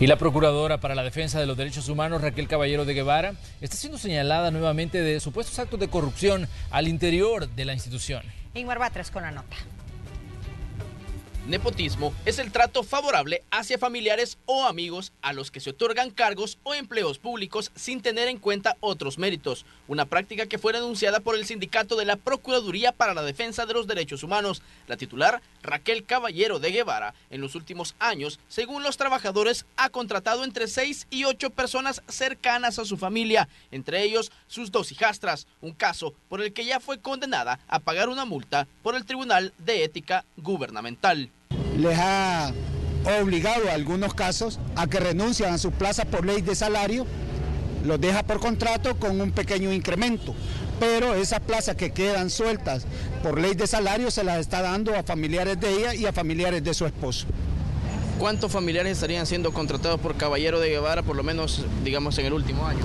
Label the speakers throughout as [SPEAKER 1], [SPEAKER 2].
[SPEAKER 1] Y la Procuradora para la Defensa de los Derechos Humanos, Raquel Caballero de Guevara, está siendo señalada nuevamente de supuestos actos de corrupción al interior de la institución.
[SPEAKER 2] Ingmar Batres con la nota.
[SPEAKER 3] Nepotismo es el trato favorable hacia familiares o amigos a los que se otorgan cargos o empleos públicos sin tener en cuenta otros méritos, una práctica que fue denunciada por el sindicato de la Procuraduría para la Defensa de los Derechos Humanos. La titular, Raquel Caballero de Guevara, en los últimos años, según los trabajadores, ha contratado entre seis y ocho personas cercanas a su familia, entre ellos sus dos hijastras, un caso por el que ya fue condenada a pagar una multa por el Tribunal de Ética Gubernamental
[SPEAKER 4] les ha obligado en algunos casos a que renuncian a sus plazas por ley de salario, los deja por contrato con un pequeño incremento, pero esas plazas que quedan sueltas por ley de salario se las está dando a familiares de ella y a familiares de su esposo.
[SPEAKER 3] ¿Cuántos familiares estarían siendo contratados por Caballero de Guevara, por lo menos, digamos, en el último año?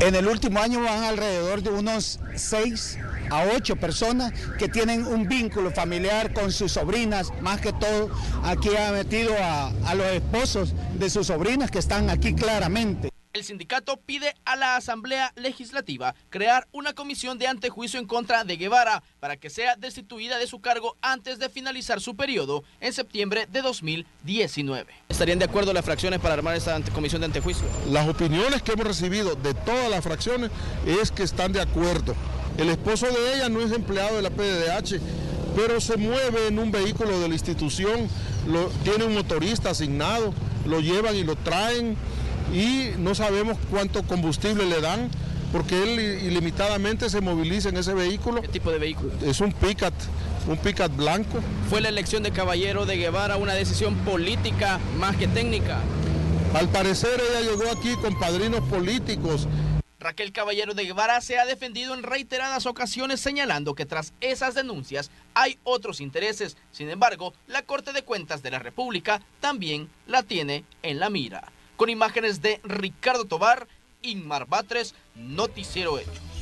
[SPEAKER 4] En el último año van alrededor de unos seis a ocho personas que tienen un vínculo familiar con sus sobrinas, más que todo aquí ha metido a, a los esposos de sus sobrinas que están aquí claramente.
[SPEAKER 3] El sindicato pide a la Asamblea Legislativa crear una comisión de antejuicio en contra de Guevara para que sea destituida de su cargo antes de finalizar su periodo en septiembre de 2019. ¿Estarían de acuerdo las fracciones para armar esa comisión de antejuicio?
[SPEAKER 5] Las opiniones que hemos recibido de todas las fracciones es que están de acuerdo. El esposo de ella no es empleado de la PDDH, pero se mueve en un vehículo de la institución, lo, tiene un motorista asignado, lo llevan y lo traen y no sabemos cuánto combustible le dan porque él ilimitadamente se moviliza en ese vehículo.
[SPEAKER 3] ¿Qué tipo de vehículo?
[SPEAKER 5] Es un Picat, un Picat blanco.
[SPEAKER 3] ¿Fue la elección de Caballero de Guevara una decisión política más que técnica?
[SPEAKER 5] Al parecer ella llegó aquí con padrinos políticos
[SPEAKER 3] Raquel Caballero de Guevara se ha defendido en reiteradas ocasiones señalando que tras esas denuncias hay otros intereses. Sin embargo, la Corte de Cuentas de la República también la tiene en la mira. Con imágenes de Ricardo Tobar, Inmar Batres, Noticiero Hechos.